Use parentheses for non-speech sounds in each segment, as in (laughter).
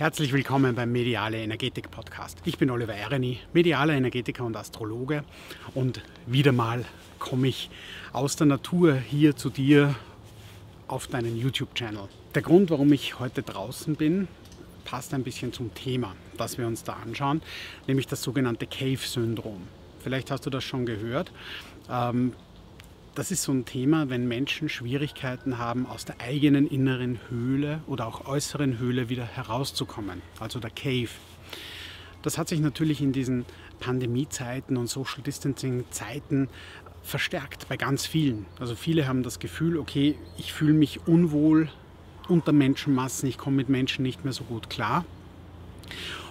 Herzlich willkommen beim Mediale Energetik Podcast. Ich bin Oliver Ereni, medialer Energetiker und Astrologe und wieder mal komme ich aus der Natur hier zu dir auf deinen YouTube-Channel. Der Grund, warum ich heute draußen bin, passt ein bisschen zum Thema, das wir uns da anschauen, nämlich das sogenannte Cave-Syndrom. Vielleicht hast du das schon gehört. Das ist so ein Thema, wenn Menschen Schwierigkeiten haben, aus der eigenen inneren Höhle oder auch äußeren Höhle wieder herauszukommen, also der Cave. Das hat sich natürlich in diesen Pandemiezeiten und Social Distancing Zeiten verstärkt bei ganz vielen. Also viele haben das Gefühl, okay, ich fühle mich unwohl unter Menschenmassen, ich komme mit Menschen nicht mehr so gut klar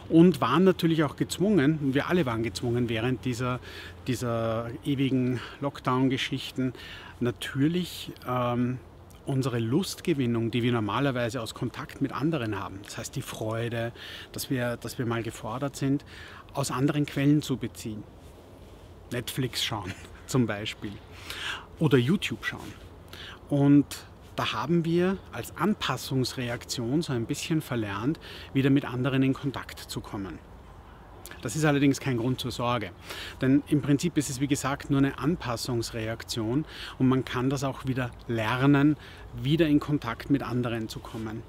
und waren natürlich auch gezwungen, und wir alle waren gezwungen während dieser, dieser ewigen Lockdown-Geschichten, natürlich ähm, unsere Lustgewinnung, die wir normalerweise aus Kontakt mit anderen haben, das heißt die Freude, dass wir, dass wir mal gefordert sind, aus anderen Quellen zu beziehen. Netflix schauen (laughs) zum Beispiel oder YouTube schauen. Und da haben wir als Anpassungsreaktion so ein bisschen verlernt, wieder mit anderen in Kontakt zu kommen. Das ist allerdings kein Grund zur Sorge, denn im Prinzip ist es wie gesagt nur eine Anpassungsreaktion und man kann das auch wieder lernen, wieder in Kontakt mit anderen zu kommen.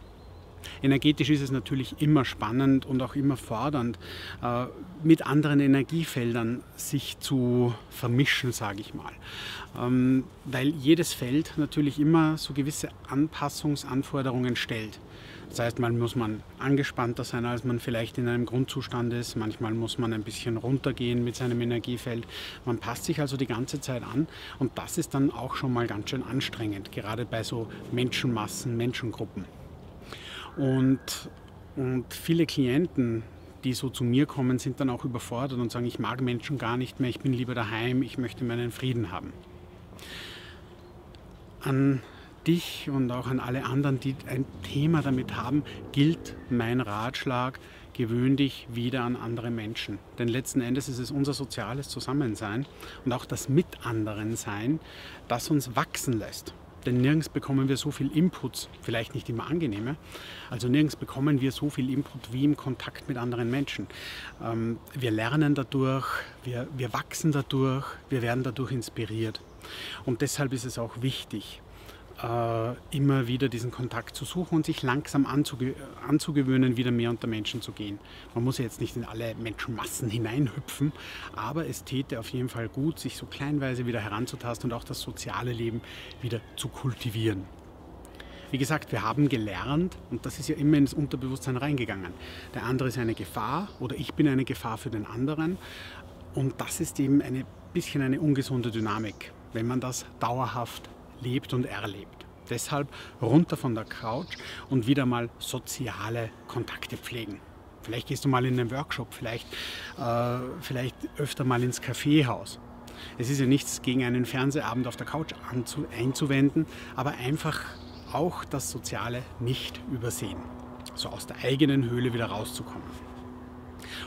Energetisch ist es natürlich immer spannend und auch immer fordernd, äh, mit anderen Energiefeldern sich zu vermischen, sage ich mal. Ähm, weil jedes Feld natürlich immer so gewisse Anpassungsanforderungen stellt. Das heißt, mal muss man angespannter sein, als man vielleicht in einem Grundzustand ist. Manchmal muss man ein bisschen runtergehen mit seinem Energiefeld. Man passt sich also die ganze Zeit an und das ist dann auch schon mal ganz schön anstrengend, gerade bei so Menschenmassen, Menschengruppen. Und, und viele Klienten, die so zu mir kommen, sind dann auch überfordert und sagen, ich mag Menschen gar nicht mehr, ich bin lieber daheim, ich möchte meinen Frieden haben. An dich und auch an alle anderen, die ein Thema damit haben, gilt mein Ratschlag, gewöhn dich wieder an andere Menschen. Denn letzten Endes ist es unser soziales Zusammensein und auch das Mit anderen Sein, das uns wachsen lässt. Denn nirgends bekommen wir so viel Input, vielleicht nicht immer angenehme, also nirgends bekommen wir so viel Input wie im Kontakt mit anderen Menschen. Ähm, wir lernen dadurch, wir, wir wachsen dadurch, wir werden dadurch inspiriert. Und deshalb ist es auch wichtig, immer wieder diesen Kontakt zu suchen und sich langsam anzuge anzugewöhnen, wieder mehr unter Menschen zu gehen. Man muss ja jetzt nicht in alle Menschenmassen hineinhüpfen, aber es täte auf jeden Fall gut, sich so kleinweise wieder heranzutasten und auch das soziale Leben wieder zu kultivieren. Wie gesagt, wir haben gelernt, und das ist ja immer ins Unterbewusstsein reingegangen, der andere ist eine Gefahr oder ich bin eine Gefahr für den anderen. Und das ist eben ein bisschen eine ungesunde Dynamik, wenn man das dauerhaft lebt und erlebt. Deshalb runter von der Couch und wieder mal soziale Kontakte pflegen. Vielleicht gehst du mal in einen Workshop, vielleicht, äh, vielleicht öfter mal ins Kaffeehaus. Es ist ja nichts gegen einen Fernsehabend auf der Couch einzuwenden, aber einfach auch das Soziale nicht übersehen. So aus der eigenen Höhle wieder rauszukommen.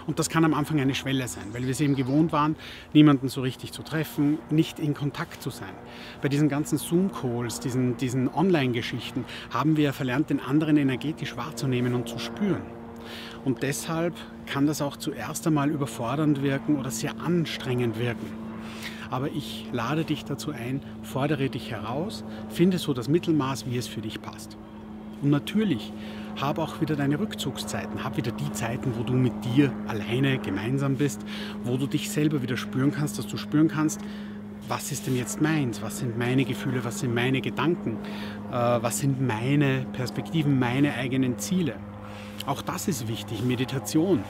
Und das kann am Anfang eine Schwelle sein, weil wir es eben gewohnt waren, niemanden so richtig zu treffen, nicht in Kontakt zu sein. Bei diesen ganzen Zoom-Calls, diesen, diesen Online-Geschichten haben wir verlernt, den anderen energetisch wahrzunehmen und zu spüren. Und deshalb kann das auch zuerst einmal überfordernd wirken oder sehr anstrengend wirken. Aber ich lade dich dazu ein, fordere dich heraus, finde so das Mittelmaß, wie es für dich passt. Und natürlich hab auch wieder deine Rückzugszeiten, hab wieder die Zeiten, wo du mit dir alleine gemeinsam bist, wo du dich selber wieder spüren kannst, dass du spüren kannst, was ist denn jetzt meins, was sind meine Gefühle, was sind meine Gedanken, äh, was sind meine Perspektiven, meine eigenen Ziele. Auch das ist wichtig, Meditation.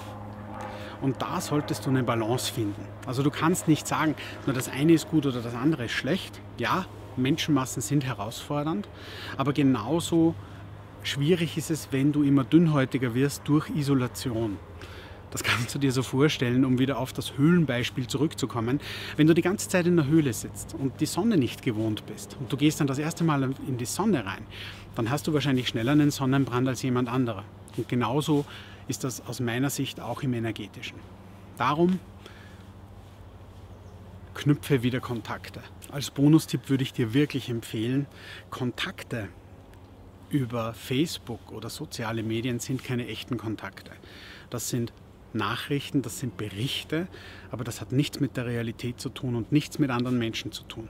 Und da solltest du eine Balance finden. Also du kannst nicht sagen, nur das eine ist gut oder das andere ist schlecht. Ja, Menschenmassen sind herausfordernd, aber genauso schwierig ist es, wenn du immer dünnhäutiger wirst durch Isolation. Das kannst du dir so vorstellen, um wieder auf das Höhlenbeispiel zurückzukommen. Wenn du die ganze Zeit in der Höhle sitzt und die Sonne nicht gewohnt bist und du gehst dann das erste Mal in die Sonne rein, dann hast du wahrscheinlich schneller einen Sonnenbrand als jemand anderer. Und genauso ist das aus meiner Sicht auch im energetischen. Darum knüpfe wieder Kontakte. Als Bonustipp würde ich dir wirklich empfehlen, Kontakte über Facebook oder soziale Medien sind keine echten Kontakte. Das sind Nachrichten, das sind Berichte, aber das hat nichts mit der Realität zu tun und nichts mit anderen Menschen zu tun.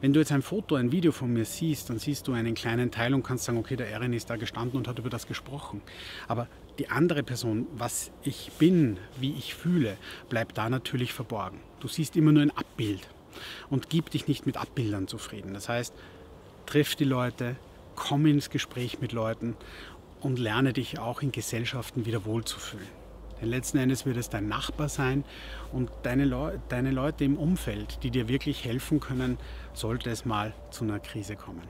Wenn du jetzt ein Foto, ein Video von mir siehst, dann siehst du einen kleinen Teil und kannst sagen, okay, der Erin ist da gestanden und hat über das gesprochen. Aber die andere Person, was ich bin, wie ich fühle, bleibt da natürlich verborgen. Du siehst immer nur ein Abbild und gib dich nicht mit Abbildern zufrieden. Das heißt, triff die Leute, komm ins Gespräch mit Leuten und lerne dich auch in Gesellschaften wieder wohlzufühlen. Denn letzten Endes wird es dein Nachbar sein und deine, Leu deine Leute im Umfeld, die dir wirklich helfen können, sollte es mal zu einer Krise kommen.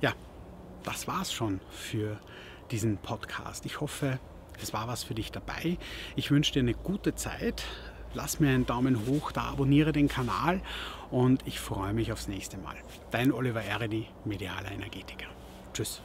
Ja, das war's schon für diesen Podcast. Ich hoffe, es war was für dich dabei. Ich wünsche dir eine gute Zeit. Lass mir einen Daumen hoch da, abonniere den Kanal und ich freue mich aufs nächste Mal. Dein Oliver Eredi, medialer Energetiker. Tschüss.